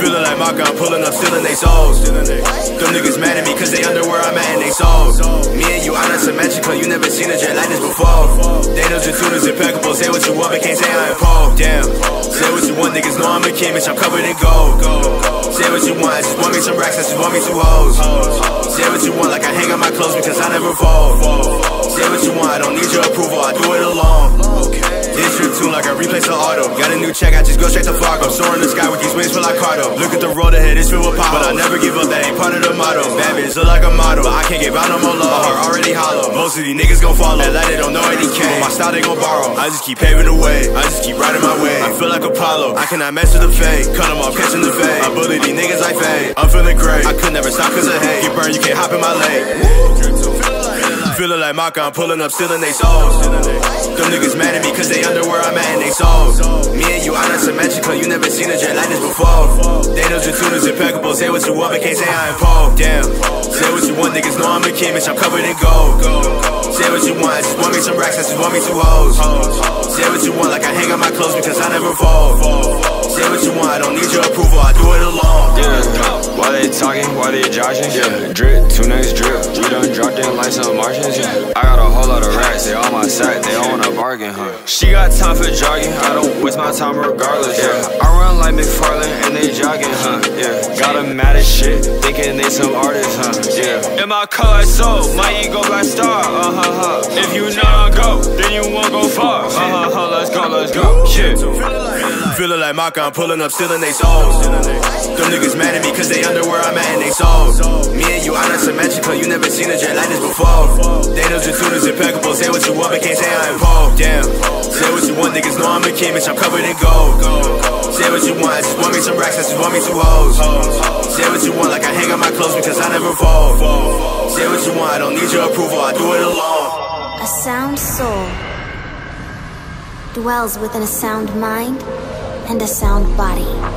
Feeling like my gun pulling up, stealing they souls. Them niggas mad at me cause they under where I'm at and they souls. Me and you, I'm not symmetrical, you never seen a jet like this before. Daniels and tuners impeccable, say what you want, but can't say I ain't Paul. Damn, say what you want, niggas know I'm a king, bitch, I'm covered in gold. Say what you want, I just want me some racks, I just want me two hoes. Say what you want, like I hang on my clothes because I never fall. Say what you want, I don't need your approval, I do it alone. This your tune like I replace the auto. Got a new check, I just go straight to Fargo. Soaring the sky with these wings feel like Cardo. Look at the road ahead, it's filled with power. But I never give up, that ain't part of the motto. Bad bitch look like a model, but I can't give out no more love. My heart already hollow. Most of these niggas gon' follow. That they don't know any K. My style they gon' borrow. I just keep paving the way. I just keep riding my way. I feel like Apollo. I cannot mess with the fake. Cut them off, catching the fade. I bully these niggas like fade. I'm feeling great. I could never stop cause of hate. Get burned, you can't hop in my lake. Feeling like Maka, I'm pulling up, stealing they souls. Them niggas mad at me cause they under where I'm at and they souls. Me and you, I'm not symmetrical, you never seen a jet like this before. They Daniels and tuners impeccable, say what you want, but can't say I ain't Paul. Damn, say what you want, niggas know I'm a king, bitch, I'm covered in gold. Say what you want, I just want me some racks, I just want me two hoes. Say what you want, like I hang on my clothes because I never fall. Say what you want, I don't need your approval, I do it alone. Yeah, talking, while they joshing, yeah. Drip, two next drip. We done dropped in like some Martians, yeah. I got a whole lot of rats, they on my sack, they on a bargain, huh? She got time for jogging, I don't waste my time regardless, yeah. I run like McFarlane and they jogging, huh? Yeah. Got them mad as shit, thinking they some artists, huh? Yeah. In my car, so my ego black star, uh huh, huh. If you not go, then you won't go far, uh huh, huh. Let's go, let's go, shit. Feeling like Maka, I'm pulling up, stealing they souls. Them niggas mad at me cause they under where I'm at and they souls. Me and you, not symmetrical, you never seen a jet like this before. Daniels and tuners impeccable, say what you want, but can't say I ain't Paul. Damn, say what you want, niggas know I'm a king, bitch, I'm covered in gold. Say what you want, I just want me some racks, I just want me two hoes. Say what you want, like I hang on my clothes because I never fall. Say what you want, I don't need your approval, I do it alone. A sound soul dwells within a sound mind and a sound body.